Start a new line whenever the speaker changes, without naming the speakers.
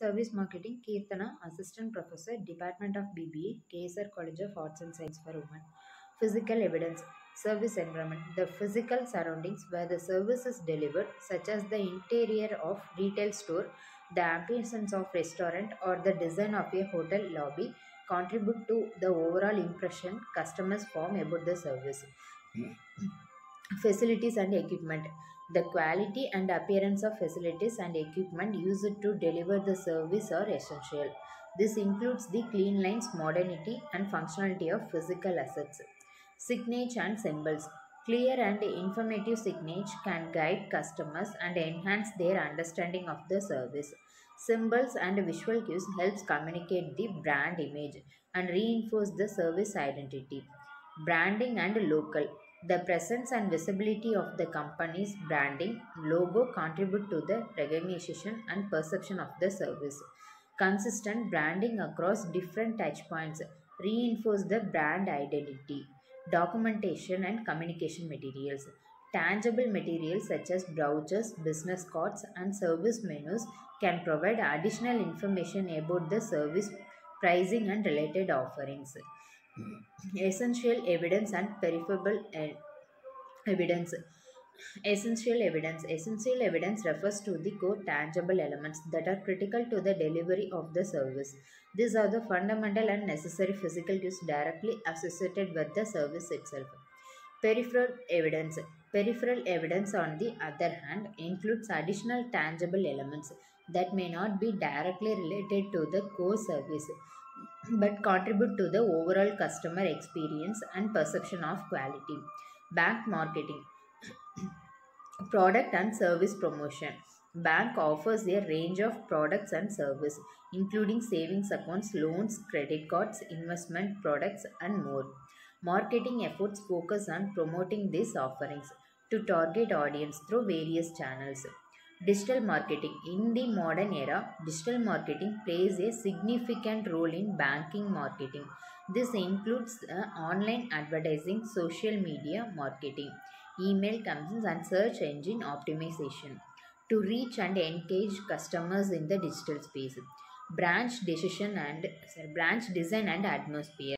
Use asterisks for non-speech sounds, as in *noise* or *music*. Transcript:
Service Marketing, Keerthana, Assistant Professor, Department of BBA, KSR College of Arts and Science for Women. Physical Evidence, Service Environment, the physical surroundings where the service is delivered, such as the interior of retail store, the ambience of restaurant, or the design of a hotel lobby, contribute to the overall impression customers form about the service. Hmm. Facilities and equipment. The quality and appearance of facilities and equipment used to deliver the service are essential. This includes the clean lines, modernity, and functionality of physical assets. Signage and symbols. Clear and informative signage can guide customers and enhance their understanding of the service. Symbols and visual cues helps communicate the brand image and reinforce the service identity. Branding and local. The presence and visibility of the company's branding logo contribute to the recognition and perception of the service. Consistent branding across different touchpoints reinforce the brand identity. Documentation and communication materials. Tangible materials such as brochures, business cards, and service menus can provide additional information about the service pricing and related offerings. Essential evidence and peripheral evidence. Essential evidence. Essential evidence refers to the core tangible elements that are critical to the delivery of the service. These are the fundamental and necessary physical cues directly associated with the service itself. Peripheral evidence. Peripheral evidence, on the other hand, includes additional tangible elements that may not be directly related to the core service but contribute to the overall customer experience and perception of quality. Bank marketing. *clears throat* Product and service promotion. Bank offers a range of products and service including savings accounts, loans, credit cards, investment products and more. Marketing efforts focus on promoting these offerings to target audience through various channels. Digital marketing. In the modern era, digital marketing plays a significant role in banking marketing. This includes uh, online advertising, social media marketing, email campaigns, and search engine optimization to reach and engage customers in the digital space. Branch decision and sorry, branch design and atmosphere.